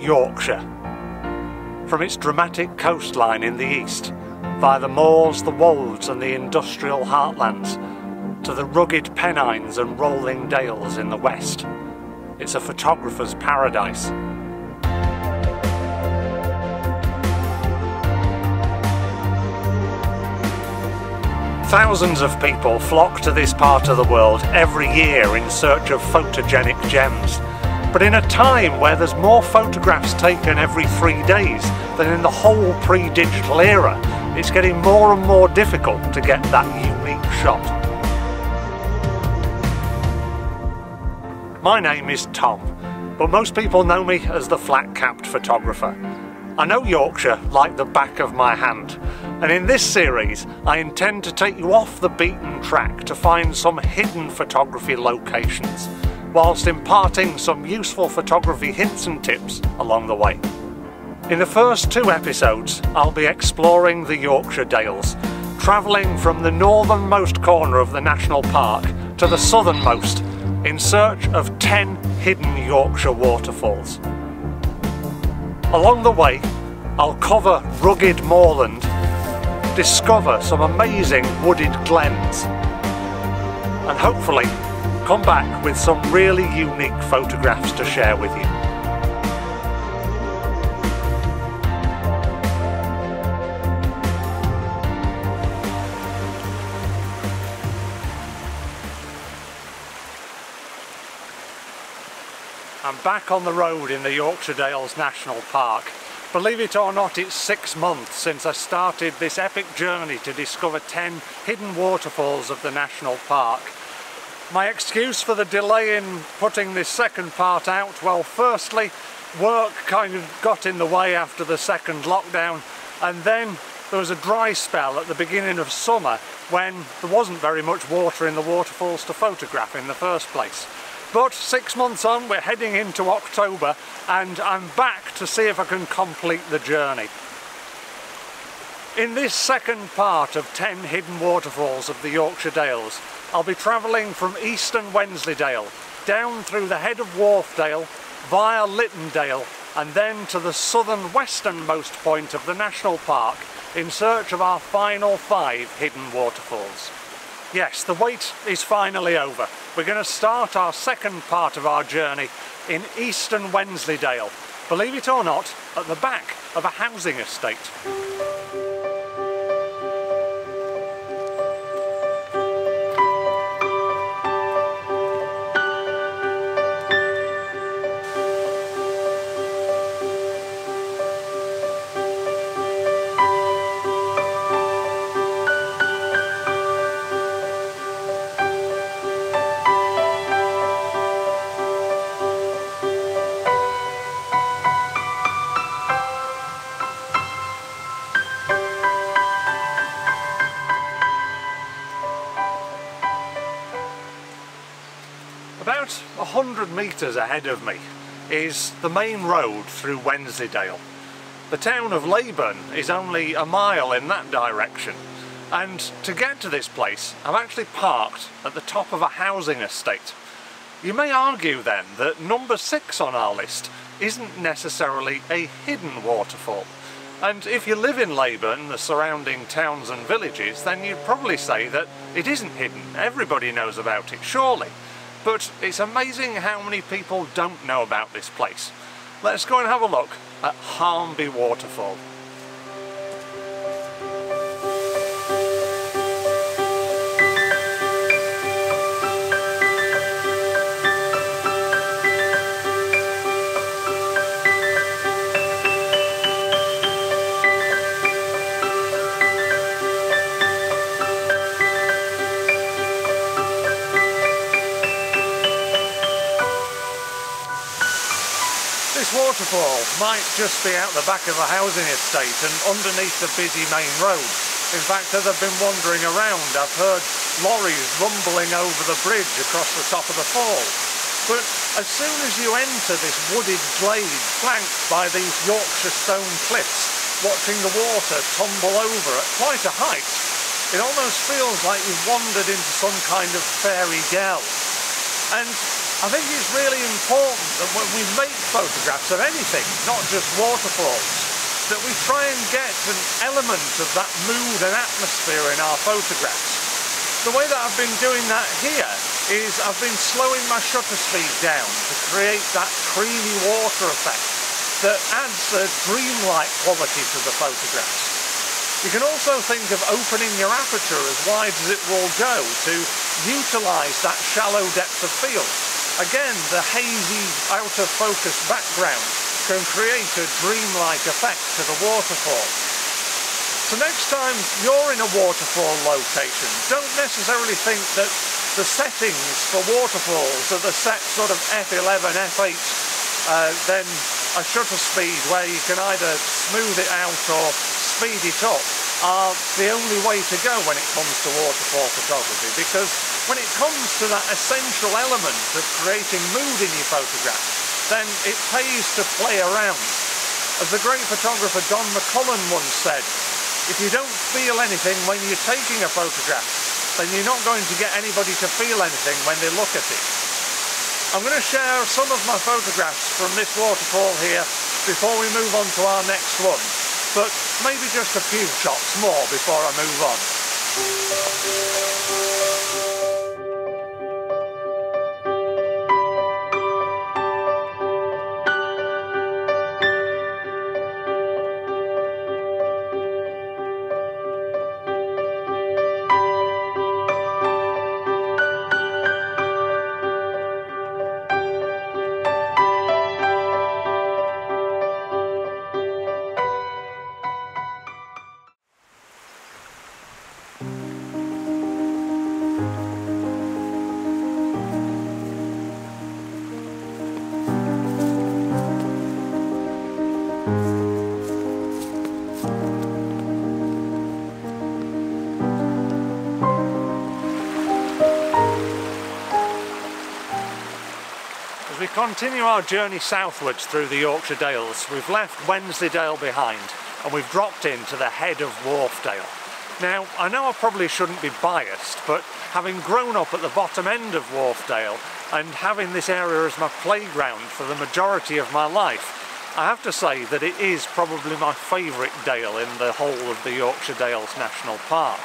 Yorkshire. From its dramatic coastline in the east, via the moors, the wolds and the industrial heartlands, to the rugged Pennines and rolling dales in the west. It's a photographer's paradise. Thousands of people flock to this part of the world every year in search of photogenic gems. But in a time where there's more photographs taken every three days than in the whole pre-digital era, it's getting more and more difficult to get that unique shot. My name is Tom, but most people know me as the flat-capped photographer. I know Yorkshire like the back of my hand, and in this series I intend to take you off the beaten track to find some hidden photography locations, whilst imparting some useful photography hints and tips along the way. In the first two episodes I'll be exploring the Yorkshire Dales, travelling from the northernmost corner of the National Park to the southernmost in search of 10 hidden Yorkshire waterfalls. Along the way, I'll cover rugged moorland, discover some amazing wooded glens, and hopefully come back with some really unique photographs to share with you. I'm back on the road in the Yorkshire Dales National Park. Believe it or not, it's six months since I started this epic journey to discover 10 hidden waterfalls of the National Park. My excuse for the delay in putting this second part out, well firstly, work kind of got in the way after the second lockdown and then there was a dry spell at the beginning of summer when there wasn't very much water in the waterfalls to photograph in the first place. But six months on, we're heading into October and I'm back to see if I can complete the journey. In this second part of 10 hidden waterfalls of the Yorkshire Dales, I'll be travelling from eastern Wensleydale, down through the head of Wharfedale, via Littondale and then to the southern westernmost point of the National Park in search of our final five hidden waterfalls. Yes, the wait is finally over. We're going to start our second part of our journey in eastern Wensleydale. Believe it or not, at the back of a housing estate. Ahead of me is the main road through Wensleydale. The town of Leyburn is only a mile in that direction and to get to this place I'm actually parked at the top of a housing estate. You may argue then that number six on our list isn't necessarily a hidden waterfall. And if you live in Leyburn, the surrounding towns and villages, then you'd probably say that it isn't hidden. Everybody knows about it, surely. But it's amazing how many people don't know about this place. Let's go and have a look at Harmby Waterfall. Waterfall might just be out the back of a housing estate and underneath the busy main road. In fact, as I've been wandering around, I've heard lorries rumbling over the bridge across the top of the fall. But as soon as you enter this wooded glade flanked by these Yorkshire stone cliffs, watching the water tumble over at quite a height, it almost feels like you've wandered into some kind of fairy dell. And I think it's really important that when we make photographs of anything, not just waterfalls, that we try and get an element of that mood and atmosphere in our photographs. The way that I've been doing that here is I've been slowing my shutter speed down to create that creamy water effect that adds a dreamlike quality to the photographs. You can also think of opening your aperture as wide as it will go to utilise that shallow depth of field. Again, the hazy, out of focus background can create a dreamlike effect to the waterfall. So next time you're in a waterfall location, don't necessarily think that the settings for waterfalls are the set sort of f11, f8, uh, then a shutter speed where you can either smooth it out or speed it up are the only way to go when it comes to waterfall photography because when it comes to that essential element of creating mood in your photograph then it pays to play around. As the great photographer Don McCullin once said, if you don't feel anything when you're taking a photograph then you're not going to get anybody to feel anything when they look at it. I'm going to share some of my photographs from this waterfall here before we move on to our next one but maybe just a few shots more before I move on. Continue our journey southwards through the Yorkshire Dales, we've left Wensleydale behind and we've dropped into the head of Wharfedale. Now, I know I probably shouldn't be biased, but having grown up at the bottom end of Wharfedale and having this area as my playground for the majority of my life, I have to say that it is probably my favourite dale in the whole of the Yorkshire Dales National Park.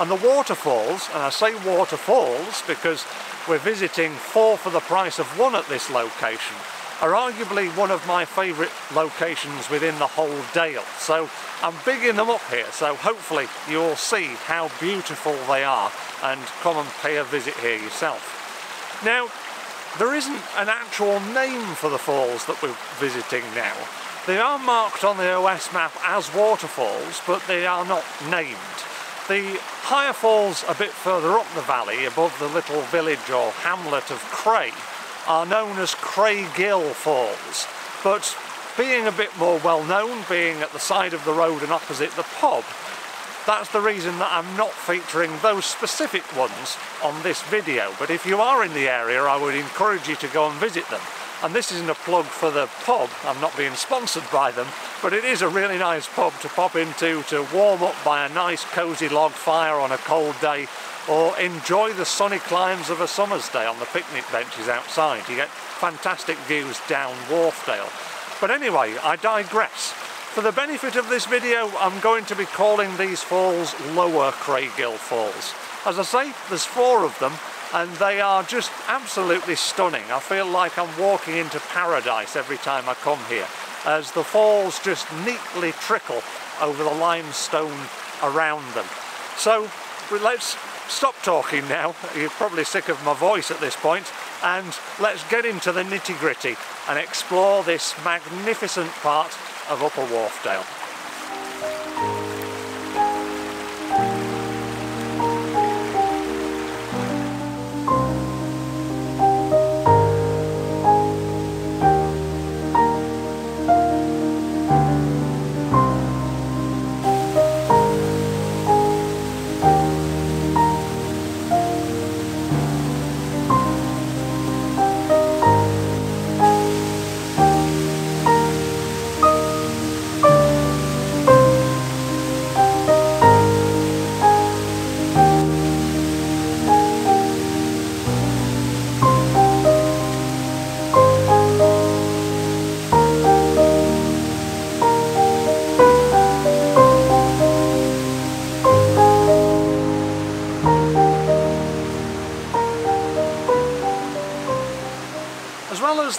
And the waterfalls, and I say waterfalls because we're visiting four for the price of one at this location are arguably one of my favourite locations within the whole Dale. So I'm bigging them up here, so hopefully you'll see how beautiful they are and come and pay a visit here yourself. Now, there isn't an actual name for the falls that we're visiting now. They are marked on the OS map as waterfalls, but they are not named. The higher falls a bit further up the valley, above the little village or hamlet of Cray, are known as Cray Gill Falls, but being a bit more well known, being at the side of the road and opposite the pub, that's the reason that I'm not featuring those specific ones on this video. But if you are in the area, I would encourage you to go and visit them. And this isn't a plug for the pub, I'm not being sponsored by them, but it is a really nice pub to pop into to warm up by a nice cosy log fire on a cold day or enjoy the sunny climes of a summer's day on the picnic benches outside. You get fantastic views down Wharfedale. But anyway, I digress. For the benefit of this video, I'm going to be calling these falls Lower Cray Gill Falls. As I say, there's four of them, and they are just absolutely stunning. I feel like I'm walking into paradise every time I come here as the falls just neatly trickle over the limestone around them. So let's stop talking now, you're probably sick of my voice at this point, and let's get into the nitty gritty and explore this magnificent part of Upper Wharfedale.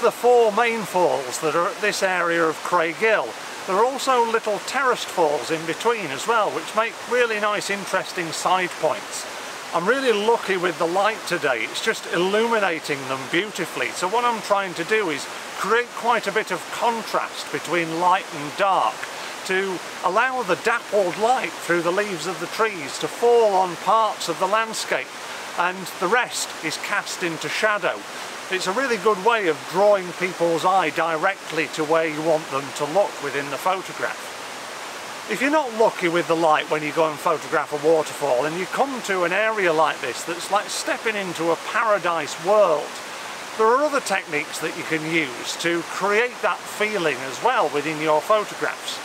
The four main falls that are at this area of Cray Gill, there are also little terraced falls in between as well, which make really nice interesting side points. I'm really lucky with the light today, it's just illuminating them beautifully. So what I'm trying to do is create quite a bit of contrast between light and dark to allow the dappled light through the leaves of the trees to fall on parts of the landscape and the rest is cast into shadow. It's a really good way of drawing people's eye directly to where you want them to look within the photograph. If you're not lucky with the light when you go and photograph a waterfall and you come to an area like this that's like stepping into a paradise world, there are other techniques that you can use to create that feeling as well within your photographs.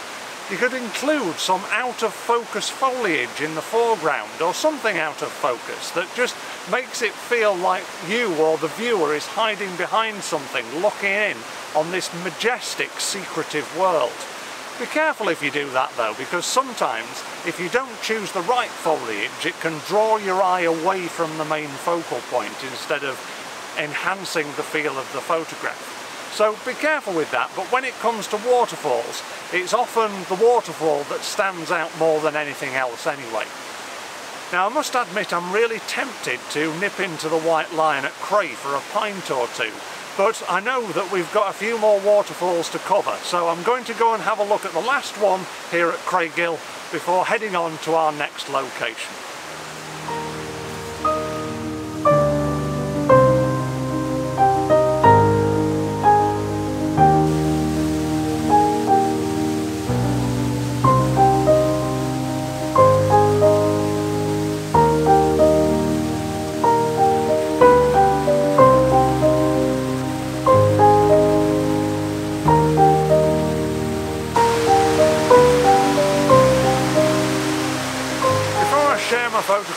You could include some out of focus foliage in the foreground or something out of focus that just makes it feel like you or the viewer is hiding behind something, looking in on this majestic, secretive world. Be careful if you do that though, because sometimes if you don't choose the right foliage, it can draw your eye away from the main focal point instead of enhancing the feel of the photograph. So be careful with that, but when it comes to waterfalls, it's often the waterfall that stands out more than anything else anyway. Now I must admit I'm really tempted to nip into the White Lion at Cray for a pint or two, but I know that we've got a few more waterfalls to cover, so I'm going to go and have a look at the last one here at Cray Gill before heading on to our next location.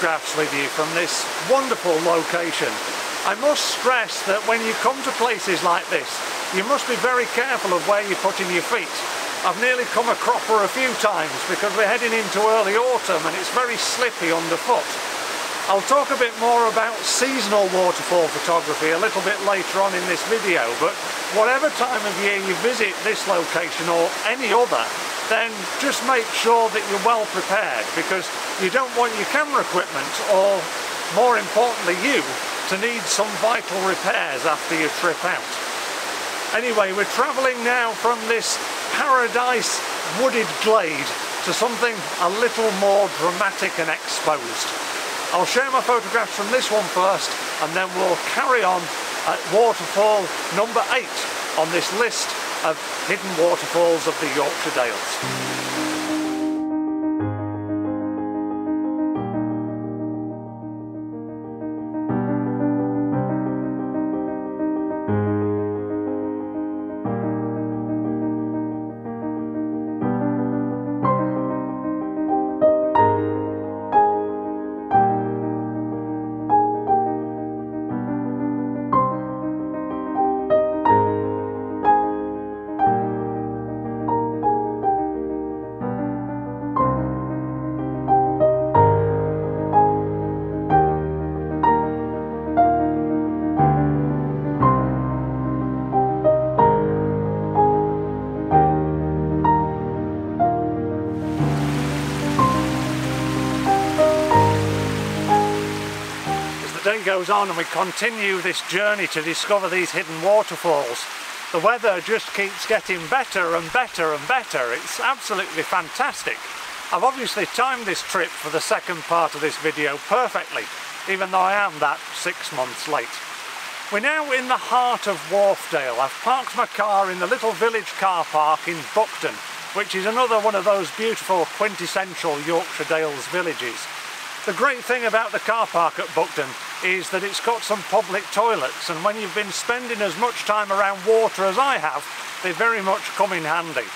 Photographs with you from this wonderful location. I must stress that when you come to places like this, you must be very careful of where you're putting your feet. I've nearly come a cropper a few times because we're heading into early autumn and it's very slippy underfoot. I'll talk a bit more about seasonal waterfall photography a little bit later on in this video, but whatever time of year you visit this location or any other, then just make sure that you're well prepared because you don't want your camera equipment or more importantly you to need some vital repairs after your trip out. Anyway, we're travelling now from this paradise wooded glade to something a little more dramatic and exposed. I'll share my photographs from this one first and then we'll carry on at waterfall number 8 on this list of hidden waterfalls of the Yorkshire Dales. Goes on and we continue this journey to discover these hidden waterfalls, the weather just keeps getting better and better and better. It's absolutely fantastic. I've obviously timed this trip for the second part of this video perfectly, even though I am that six months late. We're now in the heart of Wharfedale. I've parked my car in the little village car park in Buckden, which is another one of those beautiful quintessential Yorkshire Dales villages. The great thing about the car park at Buckden is that it's got some public toilets and when you've been spending as much time around water as I have, they very much come in handy.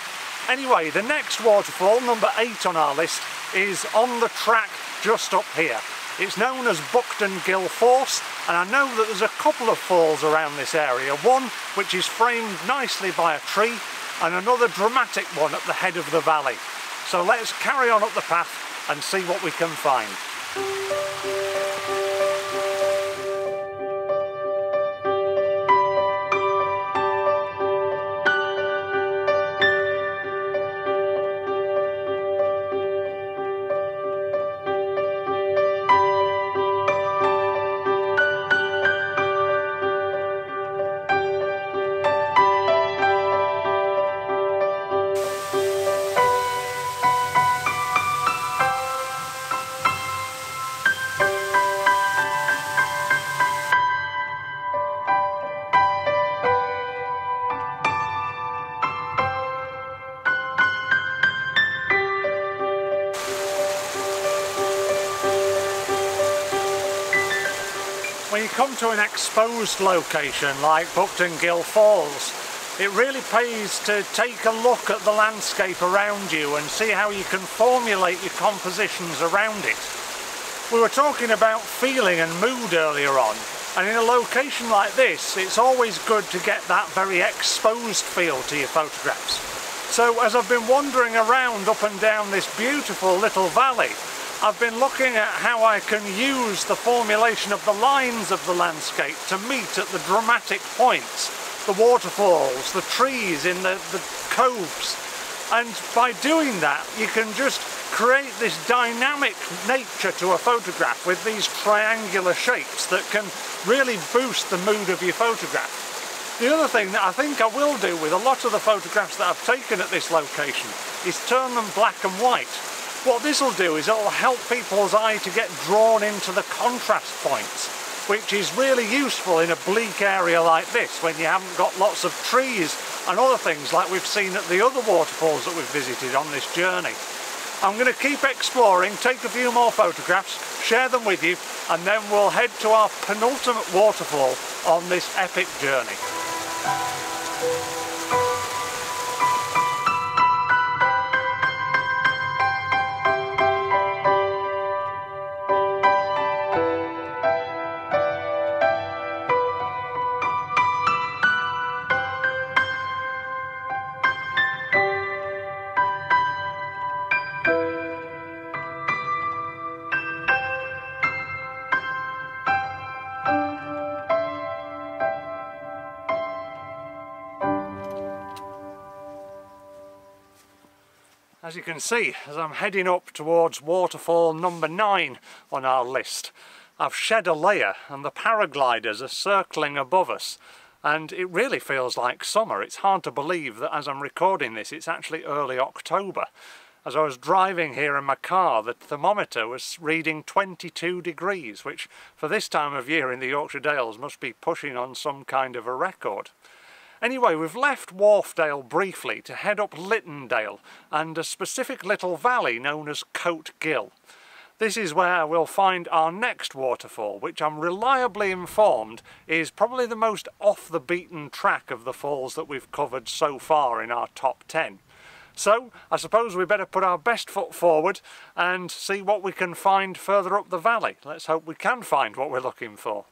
Anyway, the next waterfall, number eight on our list, is on the track just up here. It's known as Buckden Gill Force and I know that there's a couple of falls around this area. One which is framed nicely by a tree and another dramatic one at the head of the valley. So let's carry on up the path and see what we can find. Exposed location like Buckden Gill Falls, it really pays to take a look at the landscape around you and see how you can formulate your compositions around it. We were talking about feeling and mood earlier on, and in a location like this, it's always good to get that very exposed feel to your photographs. So as I've been wandering around up and down this beautiful little valley, I've been looking at how I can use the formulation of the lines of the landscape to meet at the dramatic points, the waterfalls, the trees in the, the coves. And by doing that, you can just create this dynamic nature to a photograph with these triangular shapes that can really boost the mood of your photograph. The other thing that I think I will do with a lot of the photographs that I've taken at this location is turn them black and white what this will do is it will help people's eye to get drawn into the contrast points, which is really useful in a bleak area like this when you haven't got lots of trees and other things like we've seen at the other waterfalls that we've visited on this journey. I'm going to keep exploring, take a few more photographs, share them with you, and then we'll head to our penultimate waterfall on this epic journey. You can see, as I'm heading up towards waterfall number nine on our list, I've shed a layer and the paragliders are circling above us and it really feels like summer. It's hard to believe that as I'm recording this it's actually early October. As I was driving here in my car the thermometer was reading 22 degrees which for this time of year in the Yorkshire Dales must be pushing on some kind of a record. Anyway, we've left Wharfedale briefly to head up Littondale and a specific little valley known as Cote Gill. This is where we'll find our next waterfall, which I'm reliably informed is probably the most off the beaten track of the falls that we've covered so far in our top 10. So I suppose we better put our best foot forward and see what we can find further up the valley. Let's hope we can find what we're looking for.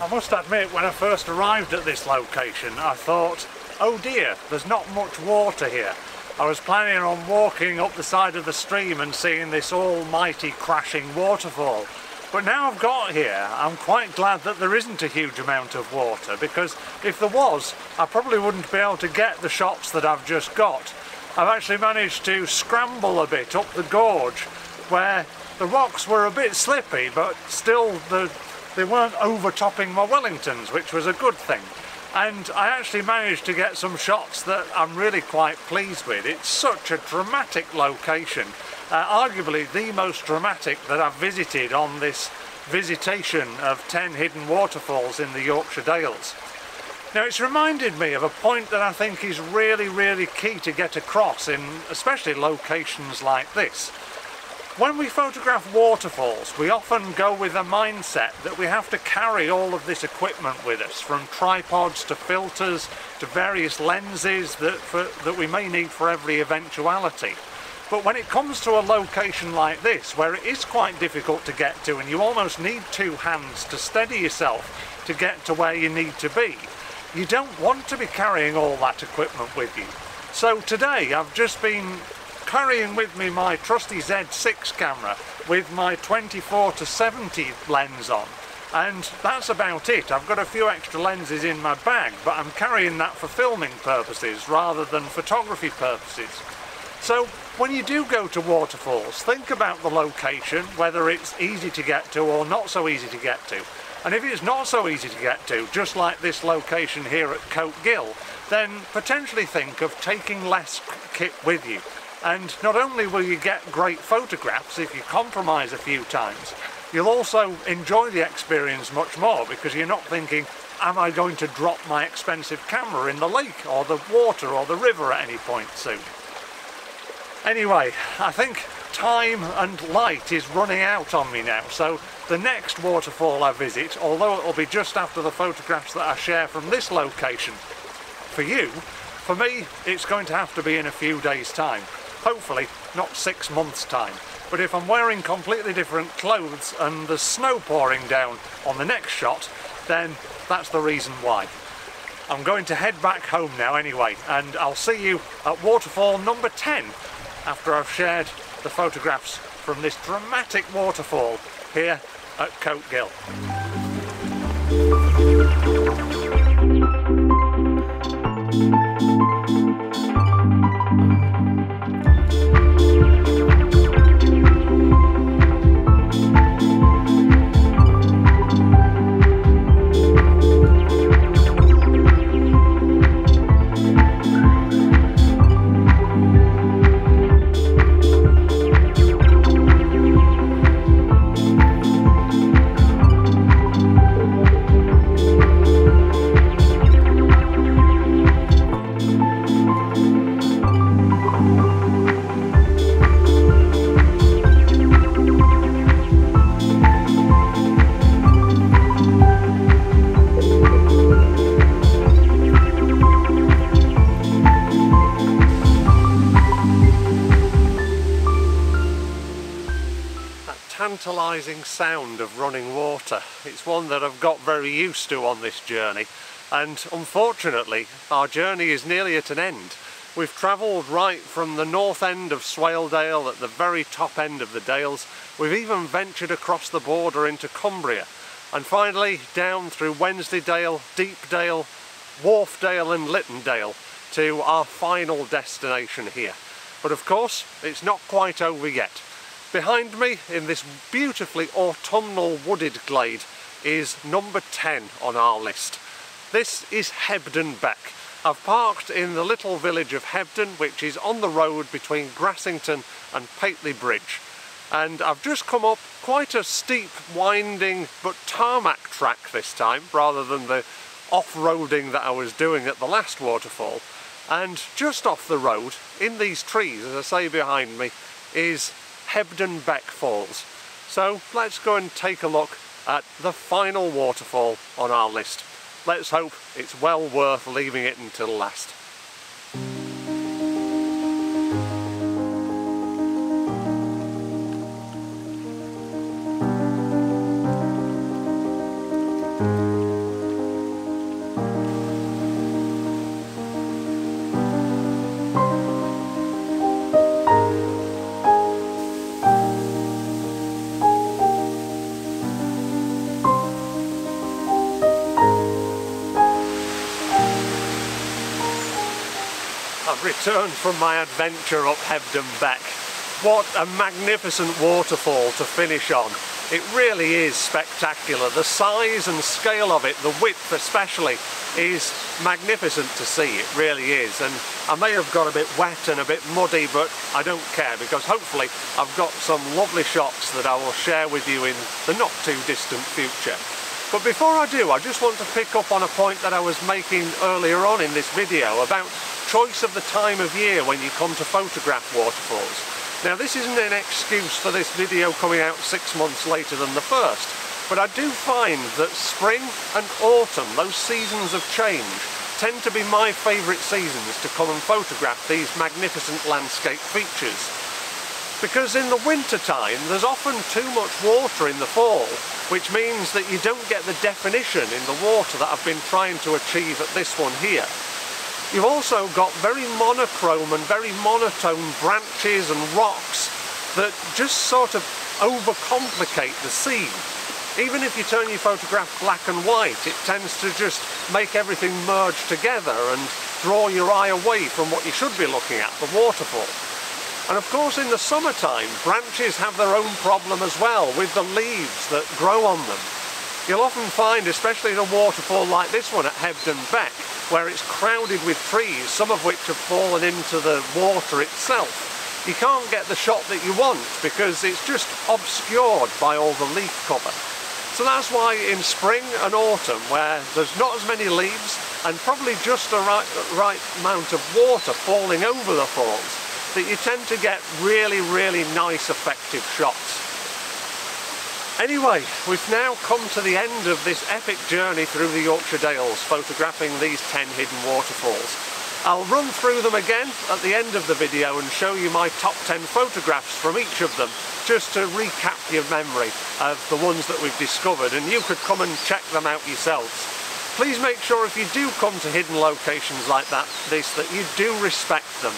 I must admit, when I first arrived at this location, I thought, oh dear, there's not much water here. I was planning on walking up the side of the stream and seeing this almighty crashing waterfall. But now I've got here, I'm quite glad that there isn't a huge amount of water because if there was, I probably wouldn't be able to get the shots that I've just got. I've actually managed to scramble a bit up the gorge where the rocks were a bit slippy but still the, they weren't overtopping my Wellingtons which was a good thing and I actually managed to get some shots that I'm really quite pleased with. It's such a dramatic location, uh, arguably the most dramatic that I've visited on this visitation of 10 hidden waterfalls in the Yorkshire Dales. Now it's reminded me of a point that I think is really really key to get across in especially locations like this. When we photograph waterfalls, we often go with a mindset that we have to carry all of this equipment with us, from tripods to filters to various lenses that, for, that we may need for every eventuality. But when it comes to a location like this, where it is quite difficult to get to and you almost need two hands to steady yourself to get to where you need to be, you don't want to be carrying all that equipment with you. So today I've just been carrying with me my trusty Z6 camera with my 24 to 70 lens on and that's about it. I've got a few extra lenses in my bag but I'm carrying that for filming purposes rather than photography purposes. So when you do go to waterfalls think about the location whether it's easy to get to or not so easy to get to and if it's not so easy to get to just like this location here at Cote Gill then potentially think of taking less kit with you and not only will you get great photographs if you compromise a few times You'll also enjoy the experience much more because you're not thinking, am I going to drop my expensive camera in the lake or the water or the river at any point soon? Anyway, I think time and light is running out on me now, so the next waterfall I visit, although it'll be just after the photographs that I share from this location, for you, for me, it's going to have to be in a few days' time. Hopefully, not six months' time but if I'm wearing completely different clothes and there's snow pouring down on the next shot then that's the reason why. I'm going to head back home now anyway and I'll see you at waterfall number 10 after I've shared the photographs from this dramatic waterfall here at Cote Gill. Sound of running water. It's one that I've got very used to on this journey and unfortunately our journey is nearly at an end. We've travelled right from the north end of Swaledale at the very top end of the Dales. We've even ventured across the border into Cumbria and finally down through Wensleydale, Deepdale, Wharfedale and Littondale to our final destination here. But of course it's not quite over yet. Behind me in this beautifully autumnal wooded glade is number 10 on our list. This is Hebden Beck. I've parked in the little village of Hebden which is on the road between Grassington and Pateley Bridge and I've just come up quite a steep winding but tarmac track this time rather than the off-roading that I was doing at the last waterfall and just off the road in these trees as I say behind me is Hebden Beck Falls. So let's go and take a look at the final waterfall on our list. Let's hope it's well worth leaving it until last. Returned from my adventure up Hebden Beck. What a magnificent waterfall to finish on. It really is spectacular. The size and scale of it, the width especially, is magnificent to see. It really is. And I may have got a bit wet and a bit muddy, but I don't care because hopefully I've got some lovely shots that I will share with you in the not too distant future. But before I do, I just want to pick up on a point that I was making earlier on in this video about choice of the time of year when you come to photograph waterfalls. Now this isn't an excuse for this video coming out six months later than the first, but I do find that spring and autumn, those seasons of change, tend to be my favourite seasons to come and photograph these magnificent landscape features. Because in the winter time there's often too much water in the fall, which means that you don't get the definition in the water that I've been trying to achieve at this one here. You've also got very monochrome and very monotone branches and rocks that just sort of overcomplicate the scene. even if you turn your photograph black and white, it tends to just make everything merge together and draw your eye away from what you should be looking at, the waterfall. And of course in the summertime, branches have their own problem as well with the leaves that grow on them. You'll often find, especially in a waterfall like this one at Hebden Beck, where it's crowded with trees, some of which have fallen into the water itself you can't get the shot that you want because it's just obscured by all the leaf cover. So that's why in spring and autumn, where there's not as many leaves and probably just the right, right amount of water falling over the falls, that you tend to get really, really nice effective shots. Anyway, we've now come to the end of this epic journey through the Yorkshire Dales, photographing these 10 hidden waterfalls. I'll run through them again at the end of the video and show you my top 10 photographs from each of them just to recap your memory of the ones that we've discovered and you could come and check them out yourselves. Please make sure if you do come to hidden locations like that, this, that you do respect them.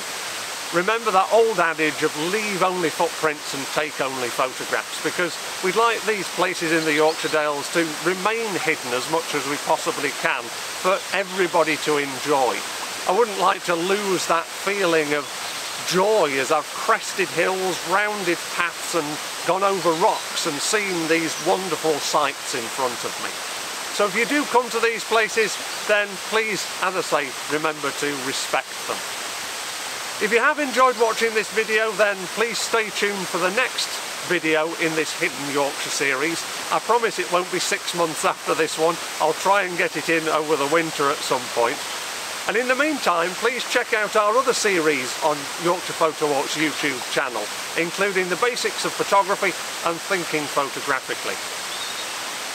Remember that old adage of leave only footprints and take only photographs because we'd like these places in the Yorkshire Dales to remain hidden as much as we possibly can for everybody to enjoy. I wouldn't like to lose that feeling of joy as I've crested hills, rounded paths and gone over rocks and seen these wonderful sights in front of me. So if you do come to these places, then please, as I say, remember to respect them. If you have enjoyed watching this video, then please stay tuned for the next video in this Hidden Yorkshire series. I promise it won't be six months after this one. I'll try and get it in over the winter at some point. And in the meantime, please check out our other series on Yorkshire Photo Walk's YouTube channel, including the basics of photography and thinking photographically.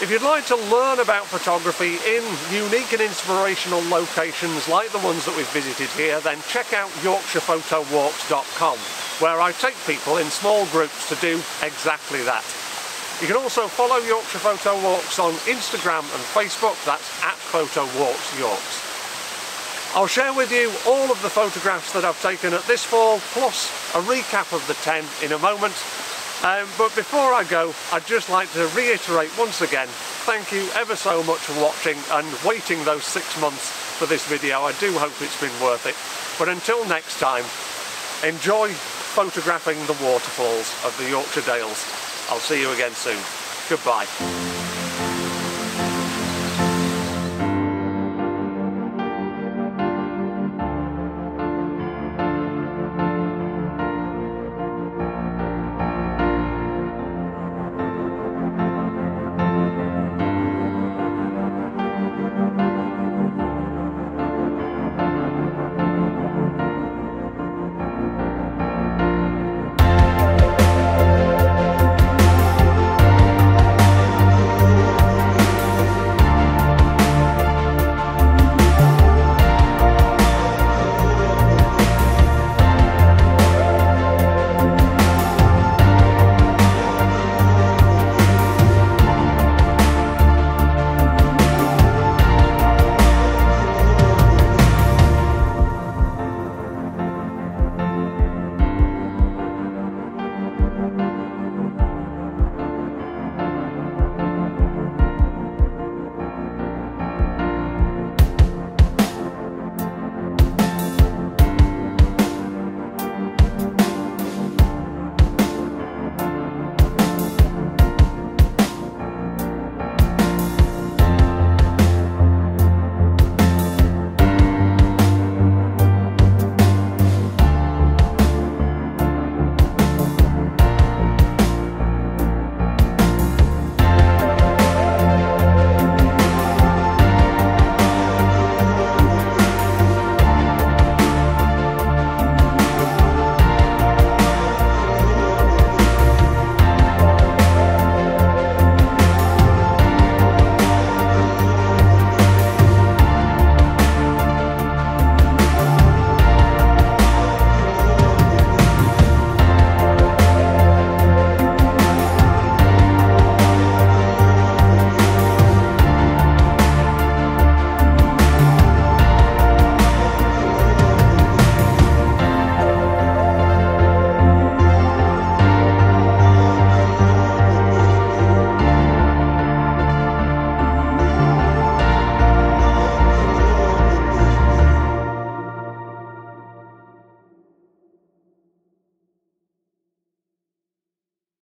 If you'd like to learn about photography in unique and inspirational locations like the ones that we've visited here, then check out YorkshirePhotoWalks.com, where I take people in small groups to do exactly that. You can also follow Yorkshire Photo Walks on Instagram and Facebook, that's at Photo Walks Yorks. I'll share with you all of the photographs that I've taken at this fall, plus a recap of the 10 in a moment. Um, but before I go, I'd just like to reiterate once again, thank you ever so much for watching and waiting those six months for this video. I do hope it's been worth it. But until next time, enjoy photographing the waterfalls of the Yorkshire Dales. I'll see you again soon. Goodbye.